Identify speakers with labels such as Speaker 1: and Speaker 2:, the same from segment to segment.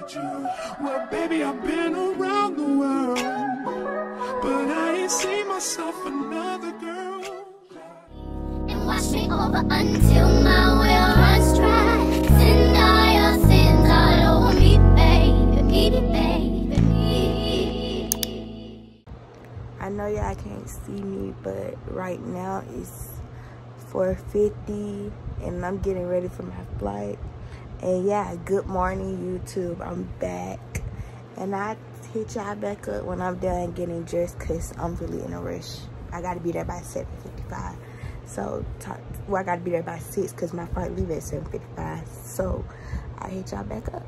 Speaker 1: with you. Well, baby, I've been around the world, but I ain't seen myself another girl.
Speaker 2: and wash me over until my well runs dry. Send all your sins all over me, baby, baby, baby.
Speaker 3: I know y'all can't see me, but right now it's 4.50 and I'm getting ready for my flight. And yeah, good morning YouTube. I'm back. And I hit y'all back up when I'm done getting dressed because I'm really in a rush. I gotta be there by 7.55. So, well, I gotta be there by 6 because my flight leave at 7.55. So, I hit y'all back up.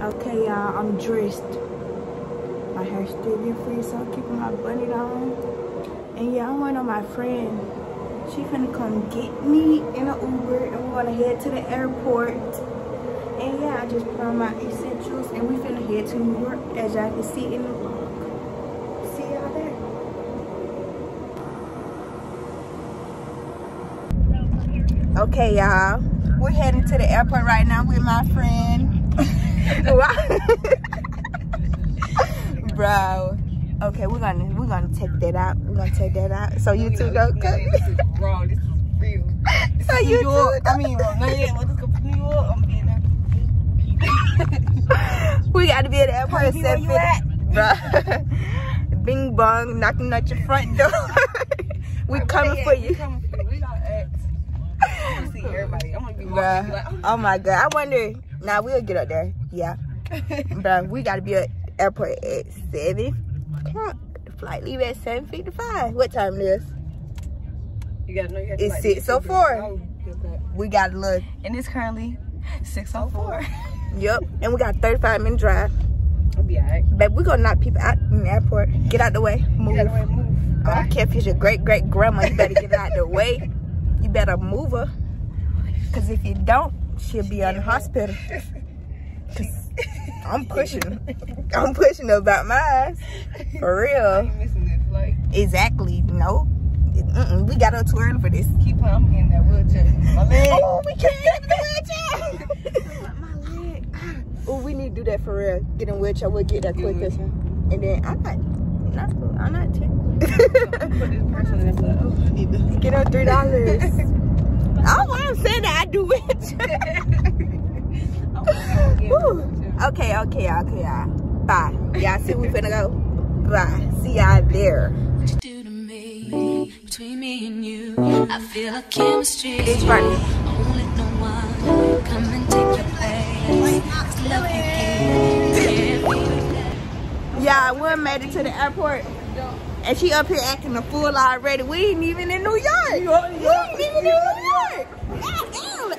Speaker 3: Okay, y'all, I'm dressed. My hair's still get free, so I'm keeping my bunny on. And yeah, I'm waiting on my friend. She finna come get me in an Uber and we're gonna head to the airport. And yeah, I just put on my essentials and we finna head to New York as y'all can see in the vlog. See y'all there. Okay, y'all. We're heading to the airport right now with my friend. Bro. Okay, we're gonna we're gonna take that out. We're gonna take that out. So you two don't cut.
Speaker 4: This is is real. This
Speaker 3: So
Speaker 4: is
Speaker 3: you
Speaker 4: New York. I mean, well, no, yeah, well, this to New York. I'm being there.
Speaker 3: we gotta be at the airport at
Speaker 4: Honey, where
Speaker 3: seven
Speaker 4: you at?
Speaker 3: Bruh. Bing bong, knocking at your front door. we
Speaker 4: Right,
Speaker 3: coming for you.
Speaker 4: We coming for you. We got X. I want to see everybody. I want to be walking.
Speaker 3: Bruh.
Speaker 4: Like, oh,
Speaker 3: Oh my god. I wonder. Nah, we'll get up there. Yeah. Bruh, we gotta be at airport at seven o'clock. The flight leave at seven fifty five. What time is?
Speaker 4: You gotta know you have
Speaker 3: It's
Speaker 4: like,
Speaker 3: 6:04.
Speaker 4: Oh.
Speaker 3: We gotta look.
Speaker 4: And it's currently 6:04.
Speaker 3: Yep. And we got 35 minute drive.
Speaker 4: I'll be alright.
Speaker 3: Babe, we gonna knock people out in the airport. Get out the way. Move.
Speaker 4: Get out the way, move.
Speaker 3: I don't care if it's your great great grandma. You better get out the way. You better move her. Cause if you don't, she'll be on the hospital. I'm pushing. I'm pushing about my ass. For
Speaker 4: I
Speaker 3: real.
Speaker 4: ain't missing this. Like,
Speaker 3: Exactly. No. Mm-mm. We got up too early for this.
Speaker 4: keep on. I'm in that wheelchair. My leg.
Speaker 3: Oh, we can't get in the wheelchair.
Speaker 4: my leg.
Speaker 3: oh, we need to do that for real. Get in wheelchair. We'll get that
Speaker 4: in
Speaker 3: quicker. And then I'm not. not I'm not
Speaker 4: Put
Speaker 3: ten.
Speaker 4: this person in there. Oh, I need to.
Speaker 3: Get her three dollars. oh, I'm saying that I do. Woo. Okay, okay, okay, y'all. Bye. Y'all see we finna go? Bye. See y'all there.
Speaker 5: Me, between me and you, I feel a chemistry.
Speaker 3: Big party.
Speaker 5: Won't let no one come and take your place. 'Cause the love you give, can't be replaced.
Speaker 3: Yeah, we made it to the airport. And she up here acting a fool already. We ain't even in New York. We ain't even in New York. God damn.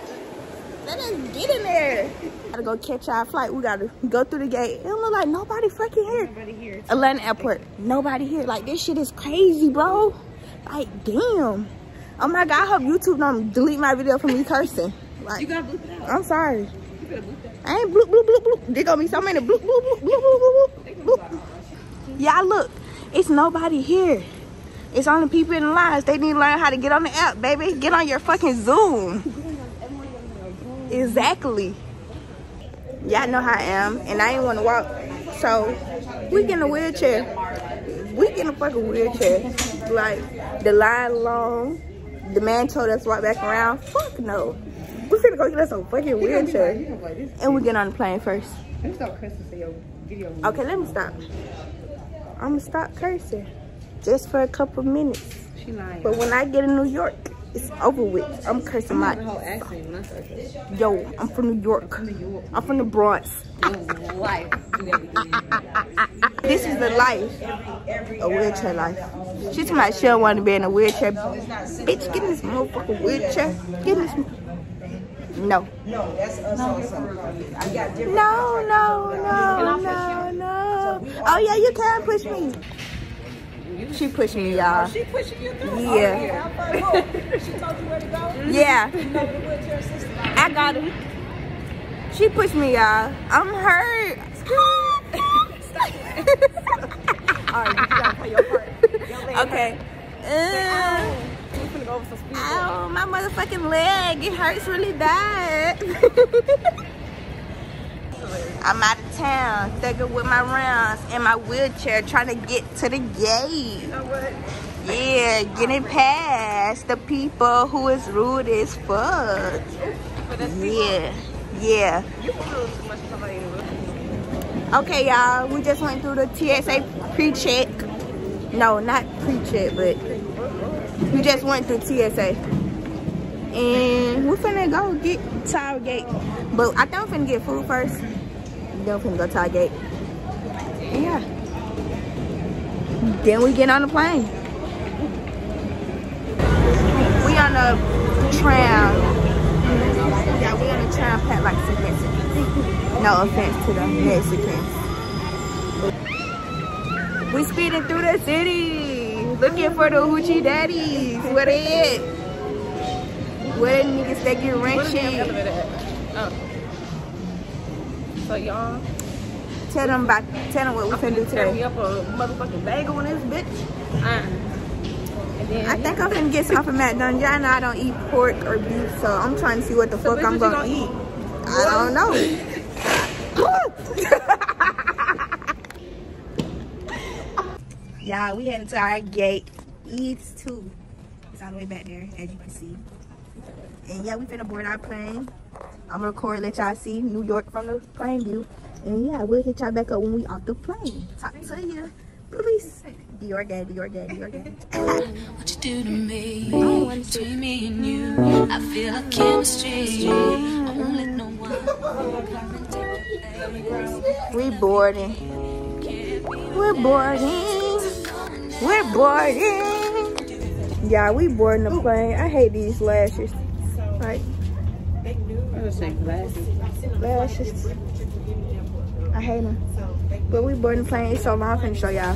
Speaker 3: Let us get in there. Gotta go catch our flight. We gotta go through the gate. It don't look like nobody fucking here.
Speaker 4: Nobody here.
Speaker 3: Atlanta airport. Nobody here. Like this shit is crazy, bro. Like damn. Oh my god, I hope YouTube don't delete my video from me cursing. Like
Speaker 4: You gotta bloop it out.
Speaker 3: I'm sorry.
Speaker 4: You gotta bloop that.
Speaker 3: I ain't bloop bloop bloop bloop. There gonna be so many bloop bloop bloop bloop bloop bloop bloop. Yeah, look, it's nobody here. It's only people in the lines. They need to learn how to get on the app, baby. Get on your fucking Zoom. Exactly. Y'all know how I am, and I ain't want to walk. So we get in a wheelchair. We get in a fucking wheelchair. Like the line long. The man told us to walk back around. Fuck no. We're gonna go get us a fucking wheelchair. And we get on the plane first.
Speaker 4: Let me stop cursing so your video.
Speaker 3: Okay, let me stop. I'm gonna stop cursing. Just for a couple minutes.
Speaker 4: She lying.
Speaker 3: But when I get in New York, it's over with. I'm cursing
Speaker 4: My
Speaker 3: my yo, I'm from New York. I'm from the Bronx. This is the life. A wheelchair life. She's talking about she don't want to be in a wheelchair. Bitch, get in this motherfucking wheelchair. Get in this. No. No, no, no, no, no. Oh yeah, you can push me. She pushing me, y'all.
Speaker 4: She pushing you through.
Speaker 3: Yeah.
Speaker 4: She told you where to go.
Speaker 3: Yeah.
Speaker 4: You know the wheelchair system.
Speaker 3: I got him. She pushed me, y'all. I'm hurt.
Speaker 4: Alright, you gotta play your part. Your
Speaker 3: okay. Uh,
Speaker 4: hurt. We finna go over some speed.
Speaker 3: ow, my motherfucking leg. It hurts really bad. I'm out of town, thugging with my rounds in my wheelchair, trying to get to the gate. Yeah, getting past the people who is rude as fuck. Yeah, yeah. Okay, y'all, we just went through the TSA pre-check. No, not pre-check, but we just went through TSA. And we're finna go get Tower Gate. But I think I'm finna get food first. Then I'm finna go Gate. Yeah. Then we get on the plane. We on the tram. Yeah, we on the tram packed like some Mexicans. No offense to the Mexicans. We speeding through the city. Looking for the hoochie daddies. Where they at? Where the niggas that get rent shit?
Speaker 4: Oh. So y'all
Speaker 3: Tell them about, tell them what we finna do
Speaker 4: tear me
Speaker 3: today.
Speaker 4: up a motherfucking bagel in this bitch. Uh. And then
Speaker 3: I think I'm finna get something from McDonald's. Y'all know I don't eat pork or beef, so I'm trying to see what the
Speaker 4: so
Speaker 3: fuck I'm gonna eat.
Speaker 4: eat.
Speaker 3: I don't know. Y'all, we headed to our gate. Eats too. It's all the way back there, as you can see. And yeah, we finna board our plane. I'm gonna record, let y'all see New York from the plane view. And yeah, we'll hit y'all back up when we off the plane. Talk to you. Please. Dior dad, Dior dad, Dior dad.
Speaker 5: What you do to me? Between me and you, I feel like chemistry. I won't let no one come your place.
Speaker 3: We boarding. We're boarding. We're boarding. Yeah, we boarding the plane. I hate these lashes. Like lashes. I hate them. But we boarding the plane. It's so long. I'm finna show y'all.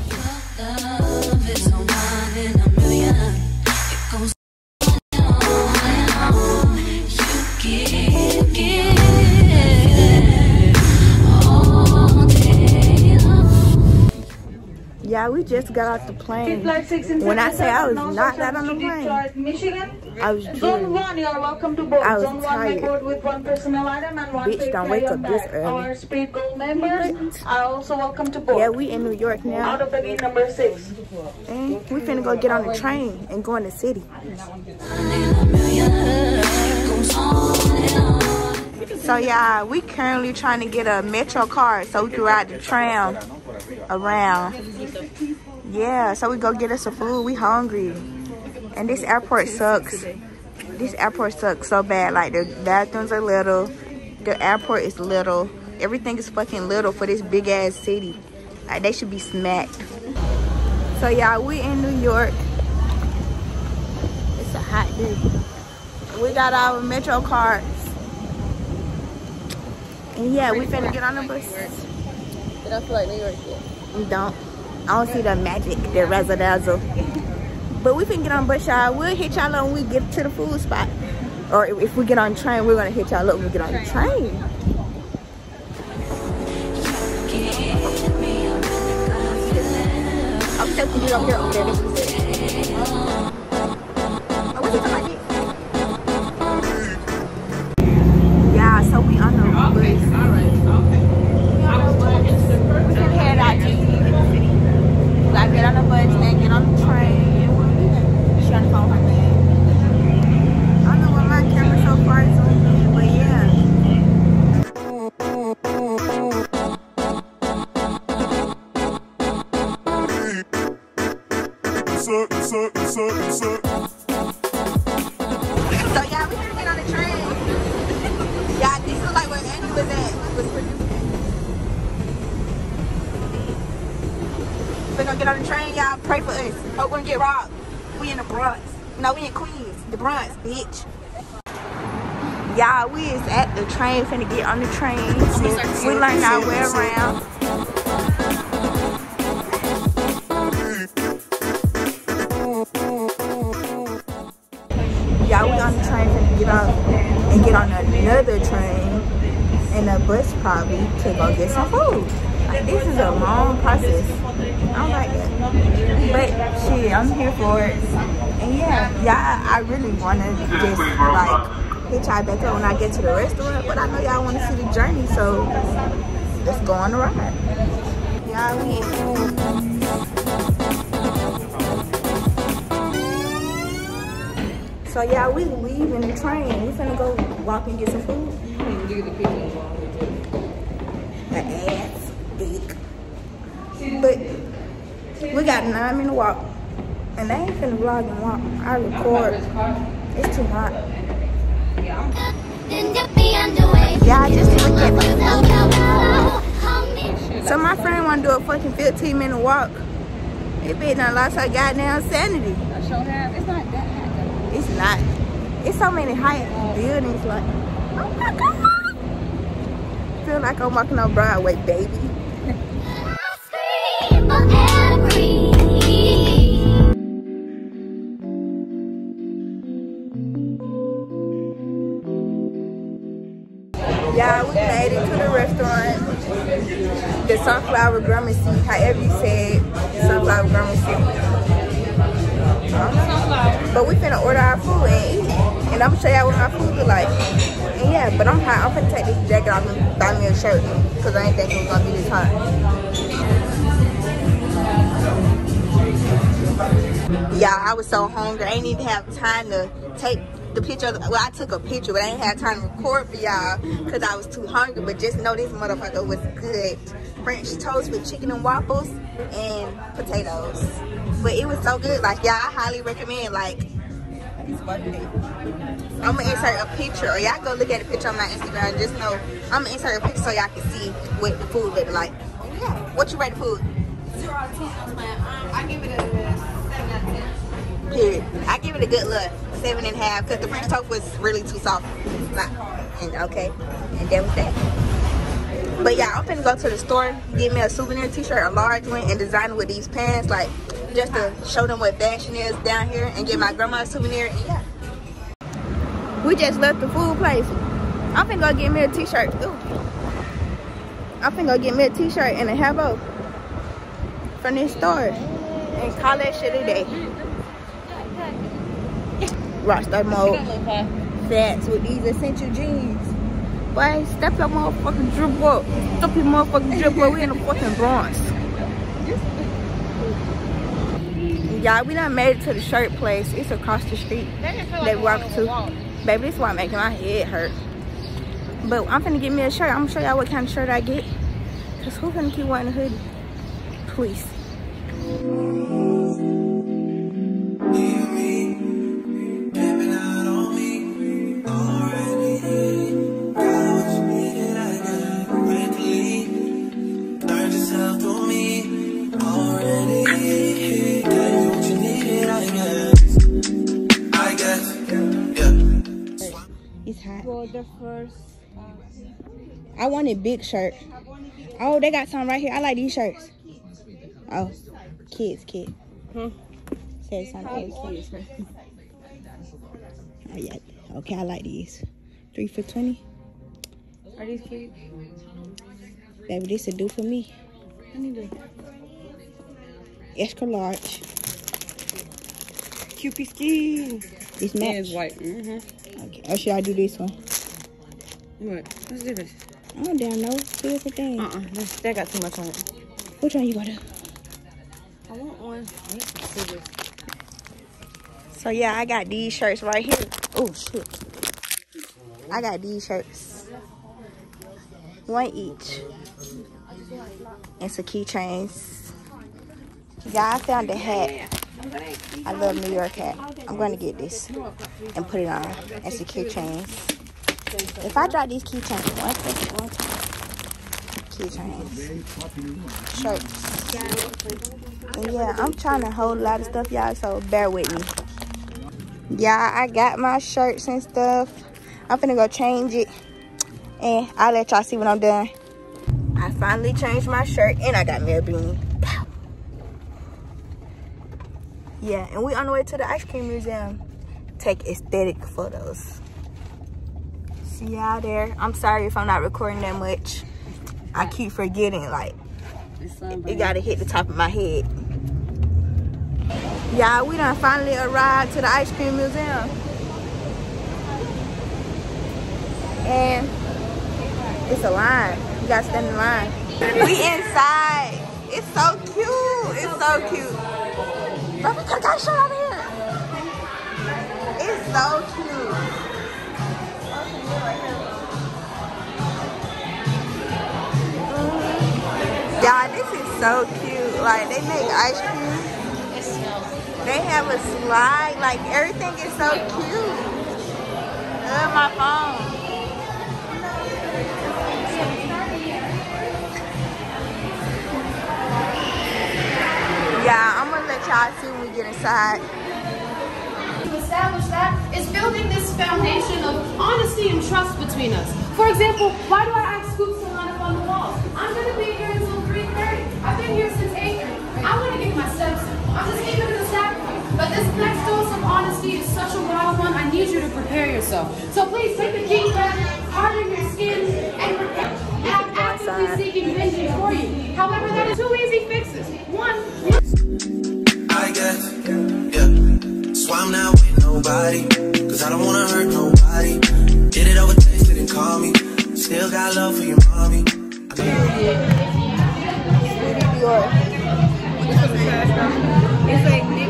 Speaker 3: We just got off the plane. When I say I was not that on the plane,
Speaker 6: Michigan.
Speaker 3: I was
Speaker 6: Zone
Speaker 3: drunk.
Speaker 6: one, you are welcome to board.
Speaker 3: I was
Speaker 6: Zone one,
Speaker 3: tired.
Speaker 6: may board with one personal item and one
Speaker 3: Bitch, don't wake up this early.
Speaker 6: Our Speed Gold members are also welcome to board.
Speaker 3: Yeah, we in New York now.
Speaker 6: Out of the gate number six.
Speaker 3: And we finna go get on the train and go in the city. So yeah, we currently trying to get a Metro card so we can ride the tram around. Yeah, so we go get us some food. We hungry. And this airport sucks. This airport sucks so bad. Like the bathrooms are little. The airport is little. Everything is fucking little for this big ass city. Like they should be smacked. So yeah, we in New York. It's a hot day. We got our Metro cards. And yeah, we finna get on the bus.
Speaker 4: It don't feel like New York yet.
Speaker 3: We don't. I don't see the magic, the razzle dazzle. But we can get on bus, y'all. We'll hit y'all up when we get to the food spot. Or if- we get on train, we're gonna hit y'all up when we get on the train. I'm taking you up here over there. What's it like this? Yeah, train, finna get on the train. We learned our way around. Yeah, we on the train finna get on and get on another train and a bus probably to go get some food. Like this is a long process. I don't like it. But shit, I'm here for it. And yeah, yeah, I really wanna just like hit y'all back up when I get to the restaurant, but I know y'all wanna see the journey, so let's go on the ride. Y'all, we. So yeah, we leaving the train. We finna go walk and get some food. The ass big. But we got nine minute walk. And they ain't finna vlog and walk. I record. It's too hot.
Speaker 2: Then dip.
Speaker 3: Yeah, I just look at
Speaker 2: Without
Speaker 3: the
Speaker 2: no.
Speaker 3: So my friend wanna do a fucking 15 minute walk. It bitch done lost her goddamn sanity.
Speaker 4: I sure have. It's not that hot though.
Speaker 3: It's not. It's so many high buildings like, oh my god. Feel like I'm walking on Broadway, baby. Sunflower Gramercy, however you say it. Sunflower Gramercy. But we finna order our food and eat it. And I'm gonna show y'all what my food look like. And yeah, but I'm hot. I'm finna take this jacket off and buy me a shirt. Cause I ain't think it was gonna be this hot. Yeah, I was so hungry. I didn't even have time to take the picture. Of the, well, I took a picture, but I didn't have time to record for y'all because I was too hungry. But just know this motherfucker was good. French toast with chicken and waffles and potatoes. But it was so good. Like, y'all, I highly recommend. Like, it's worth it. I'm gonna insert a picture, or y'all go look at the picture on my Instagram. Just know I'm gonna insert a picture so y'all can see what the food looked like. Yeah, what you rate the food?
Speaker 4: Zero out of ten um, I give it a seven out of ten.
Speaker 3: Period. I give it a good look, seven and a half, because the French toast was really too soft. And okay, and that was that. But yeah, I'm finna go to the store, get me a souvenir t-shirt, a large one, and design it with these pants, like just to show them what fashion is down here, and get my grandma a souvenir. And yeah. We just left the food place. I'm finna go get me a t-shirt. I'm finna go get me a t-shirt and a havo from this store and call that shit a day. Rockstar mode. Fats with these essential jeans. Boy, step your motherfucking drip up. Step your motherfucking drip up. We in the fucking Bronx. Y'all, we done made it to the shirt place. It's across the street. They walk to. Baby, this is why making my head hurt. But I'm finna get me a shirt. I'm gonna show y'all what kind of shirt I get. Cause who finna keep wearing a hoodie? Please. Wanted big shirt. Oh, they got some right here. I like these shirts. Oh, kids, kid.
Speaker 4: Hmm.
Speaker 3: Something kids. Oh yeah. Okay, I like these. Three for twenty.
Speaker 4: Are these cute?
Speaker 3: Baby, this will do for me.
Speaker 4: I need to.
Speaker 3: Extra large.
Speaker 4: Cupid ski.
Speaker 3: This match.
Speaker 4: it's white. Mm-hmm.
Speaker 3: Okay. Or should I do this one?
Speaker 4: What? Let's do this.
Speaker 3: I don't damn know. See what's the thing.
Speaker 4: Uh-uh. That got too much on it.
Speaker 3: Which one you gonna do?
Speaker 4: I want one. Let's do this.
Speaker 3: So yeah, I got these shirts right here. Oh shit. I got these shirts. One each. And some keychains. Yeah, I found a hat. I love New York hat. I'm gonna get this and put it on and some keychains. If I drop these keychains one second, one time. Keychains. Shirts. And yeah, I'm trying to hold a lot of stuff, y'all, so bear with me. Yeah, I got my shirts and stuff. I'm finna go change it. And I'll let y'all see when I'm done. I finally changed my shirt and I got a beanie. Yeah, and we on the way to the ice cream museum. Take aesthetic photos. See y'all there. I'm sorry if I'm not recording that much. I keep forgetting, like, it gotta hit the top of my head. Y'all, we done finally arrived to the ice cream museum. And It's a line. You gotta stand in line. We inside. It's so cute. It's so cute. Bro, we could got shot out of here. It's so cute. Yeah, this is so cute. Like they make ice cream. They have a slide. Like everything is so cute. Love my phone. Yeah, I'm gonna let y'all see when we get inside.
Speaker 7: to establish that is building this foundation of honesty and trust between us. For example, why do I this next dose of honesty is such a wild one, I need you to prepare yourself. So please take a deep breath, harden your skin, and repent. And I'm actively seeking vengeance for you. However, that is two easy fixes. One,
Speaker 8: I guess, yeah. So I'm not with nobody, cause I don't wanna hurt nobody. Did it over text, didn't call me. Still got love for your mommy.
Speaker 3: It's like victory. You get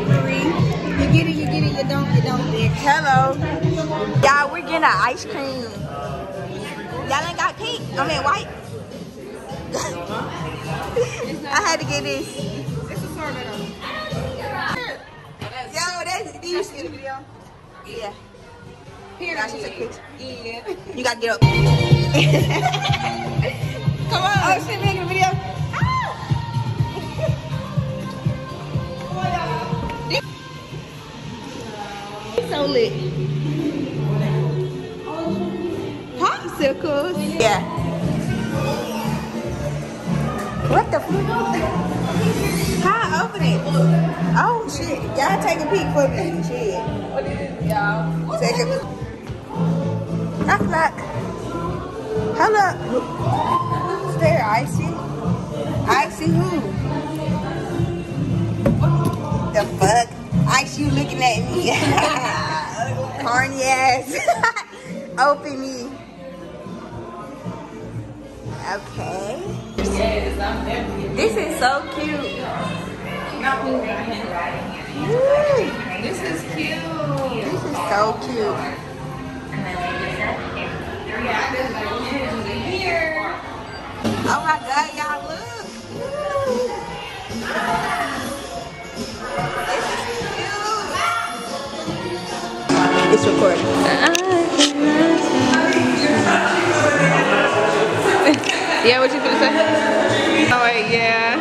Speaker 3: it, get it, don't, don't get. Hello. Y'all, we're getting an ice cream. Y'all ain't got pink. I mean white. I had to get this. Yo, that's do you see the video? Yeah. Here, I should take a picture. Yeah. You gotta get up. Come on. Oh shit, making a video. Ah! so lit. Popsicles. Yeah. What the fuck? How I open it? Oh shit. Y'all take a peek for me. Shit. What is it, y'all? Take a peek. Knock knock. Hello. Who's there? Icy? Icy who? The fuck? Ice you looking at me. Corny ass. Open me. Okay. This is so cute. Woo.
Speaker 4: This is cute.
Speaker 3: This is so cute. Oh my god, y'all look. It's recording.
Speaker 4: Yeah, what you gonna say? Oh wait, yeah.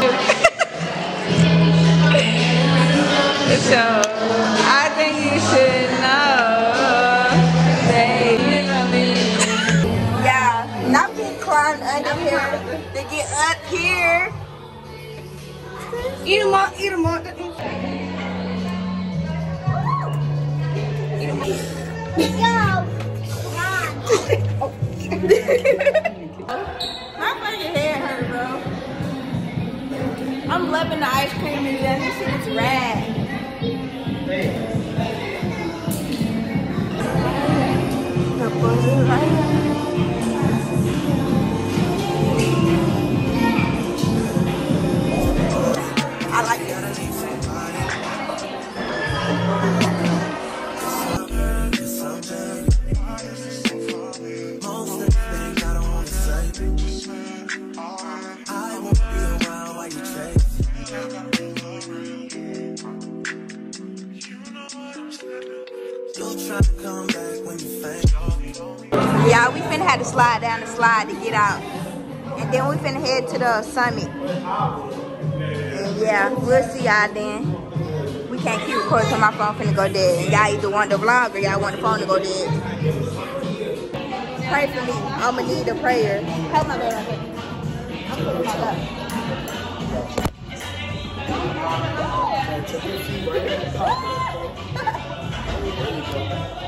Speaker 4: so I think you should know that
Speaker 3: Yeah, not being climbed under here. They get up here. Eat them up, eat them up. The ice cream and then this shit is rad. The right slide to get out. And then we finna head to the summit. And yeah, we'll see y'all then. We can't keep recording my phone finna go dead. Y'all either want the vlog or y'all want the phone to go dead. Pray for me. I'ma need a prayer. Hold my. I'm up.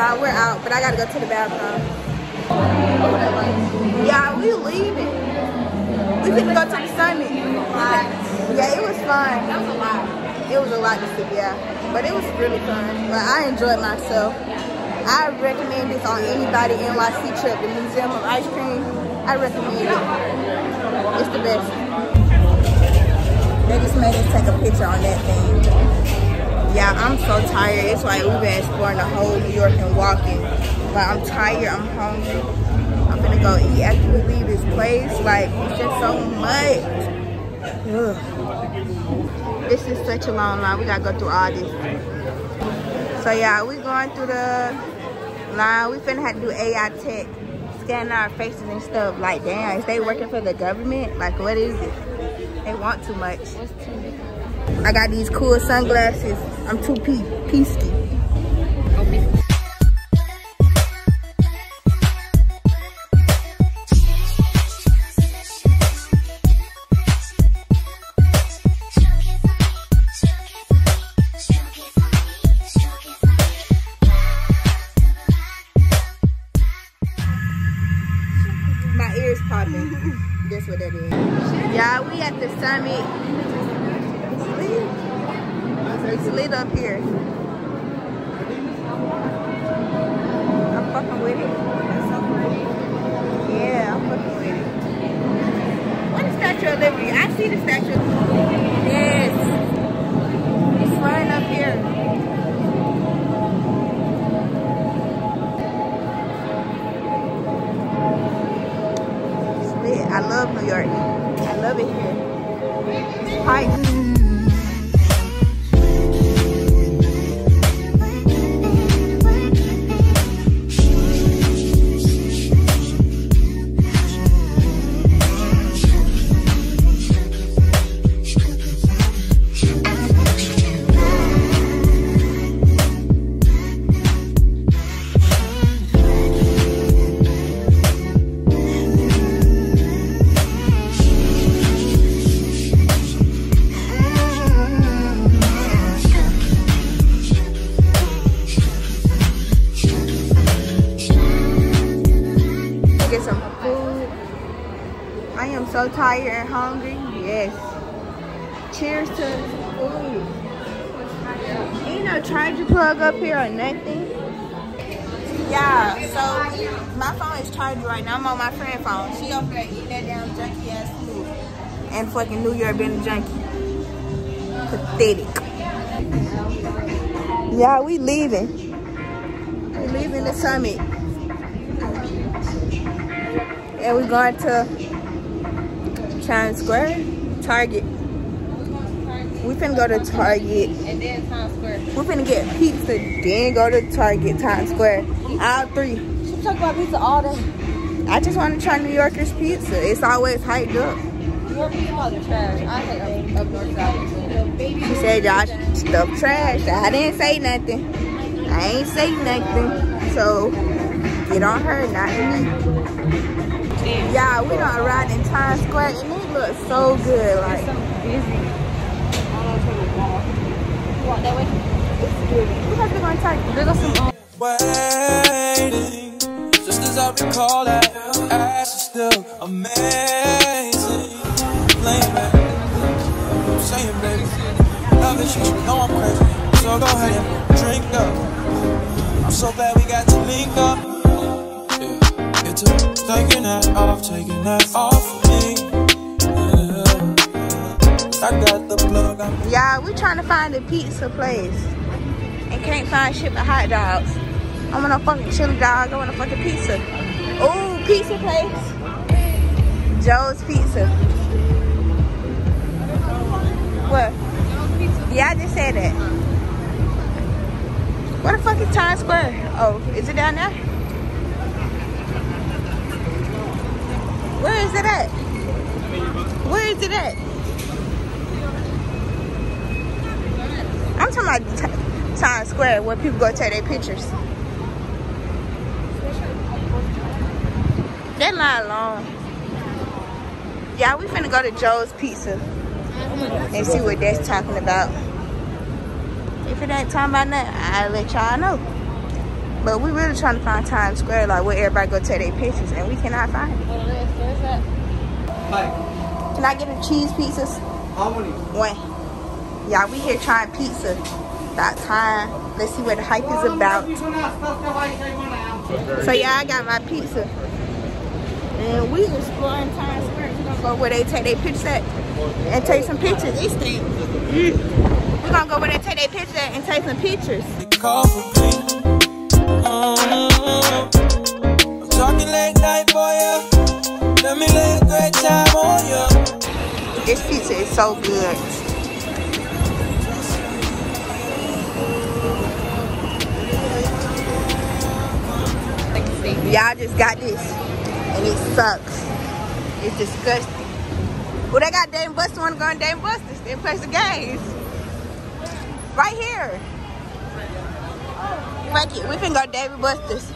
Speaker 3: but I gotta go to the bathroom. Yeah, we leaving. We finna go to the summit. Yeah, it was fun.
Speaker 4: That was a lot.
Speaker 3: It was a lot to see, yeah. But it was really fun. But I enjoyed myself. I recommend this on anybody NYC trip. The Museum of Ice Cream. I recommend it. It's the best. They just made us take a picture on that thing. Yeah, I'm so tired. It's like we've been exploring the whole New York and walking. But I'm tired. I'm hungry. I'm gonna go eat after we leave this place. Like, it's just so much. Ugh. This is such a long line. We gotta go through all this. So yeah, we going through the line. We finna have to do AI tech, scanning our faces and stuff. Like, damn, is they working for the government? Like, what is it? They want too much. I got these cool sunglasses. I'm too pe peasky. I love New York. I love it here. It's So my phone is charged right now. I'm on my friend phone. She over there eating that damn junky ass food. And fucking New York being a junkie. Pathetic. Yeah, we leaving. We leaving the summit. And we're going to Times Square, Target. We finna go to Target.
Speaker 4: And then Times Square.
Speaker 3: We're finna get pizza, then go to Target, Times Square. All three.
Speaker 4: She talk about pizza all day.
Speaker 3: I just want to try New Yorkers pizza. It's always hyped up.
Speaker 4: Your pizza is trash. I hate up, up north side.
Speaker 3: She said y'all stuff trash. I didn't say nothing. I ain't say nothing. So get on her, not me. Yeah, we done ride in Times Square and it looks so good. Like
Speaker 4: Walk that way.
Speaker 3: because we're gonna Target.
Speaker 4: There goes some. Um,
Speaker 8: waiting. Just as I recall that ass is still amazing. Playing back, I'm saying baby, love it, you know I'm crazy. So go ahead and drink up. I'm so glad we got to link up. Yeah, it took taking that off, taking that off I got the plug.
Speaker 3: Yeah, we trying to find a pizza place and can't find shit but hot dogs. I want a fucking chili dog. I want a fucking pizza. Ooh, pizza place. Joe's Pizza. What? Yeah, I just said that. What the fuck is Times Square? Oh, is it down there? Where is it at? Where is it at? Talking about Ti- Times Square where people go take their pictures. That line long. Yeah, we finna go to Joe's Pizza and see what that's talking about. If it ain't talking about nothing, I'll let y'all know. But we really trying to find Times Square, like where everybody go take their pictures, and we cannot find it.
Speaker 4: Where's that?
Speaker 9: Hi.
Speaker 3: Can I get a cheese pizzas?
Speaker 9: How many?
Speaker 3: One. Yeah, we here trying pizza. About time. Let's see what the hype is about. So yeah, I got my pizza. And we exploring Times Square. We're gonna go where they take their pictures at and take some pictures. This thing. Mm. We're gonna go where they take their pictures at and take some pictures. This pizza is so good. Got this and it sucks. It's disgusting. Well, they got Dave Buster want to go on Dave Buster's. They play some games. Right here. Fuck it. We can go David Buster's.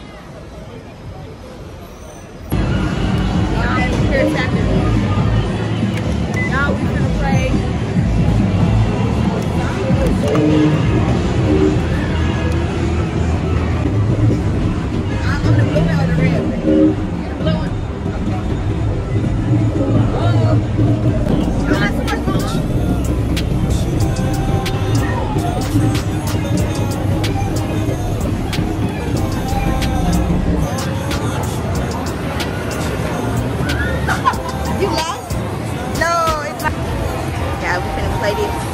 Speaker 3: Y'all, we finna play. Yeah,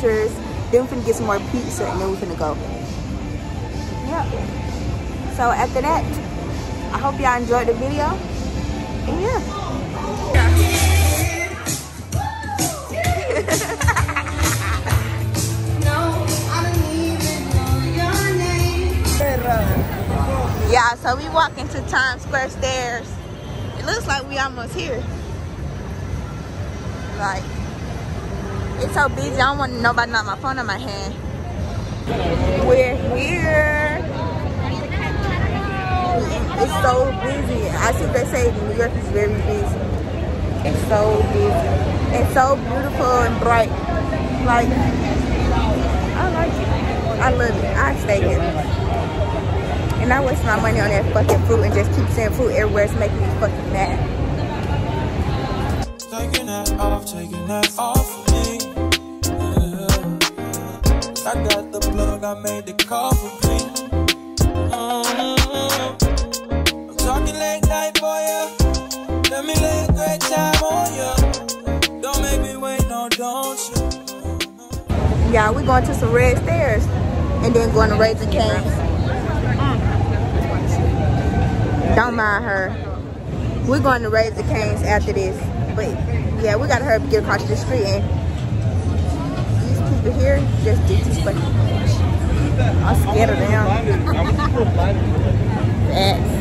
Speaker 3: pictures. Then we finna get some more pizza, and then we finna go. Yeah. So after that, I hope y'all enjoyed the video. And yeah. Yeah, so we walking to Times Square stairs. It looks like we almost here. Like, it's so busy. I don't want nobody not my phone in my hand. We're here. It's so busy. I see they say New York is very busy. It's so busy. It's so beautiful and bright. Like, I like it. I love it. I stay here. And I waste my money on that fucking fruit and just keep seeing fruit everywhere. It's making me fucking mad.
Speaker 8: Taking that off, taking that off got I made the call for me. Mm-hmm. I'm talking late night for you. Let me lay a great time on you. Don't make me wait, no, don't you?
Speaker 3: Yeah, we going to some red stairs and then going to Raising Cane's. Don't mind her. We're going to Raising Cane's after this. But yeah, we gotta hurry up and get across the street and these people here just did too fucking I'm scared of them. Facts.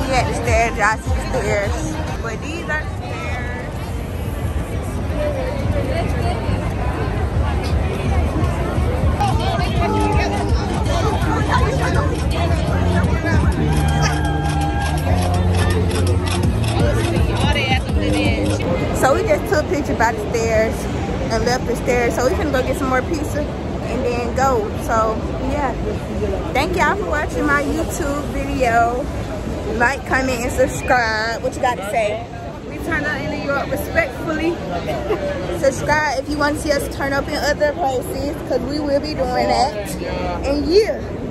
Speaker 3: We at the stairs, y'all see the stairs. But these are the stairs. So we just took a picture by the stairs and left the stairs. So we can go get some more pizza and then go. So yeah. Thank y'all for watching my YouTube video. Like, comment, and subscribe. What you got to say? We turned up in New York respectfully. subscribe if you want to see us turn up in other places because we will be doing that. And yeah.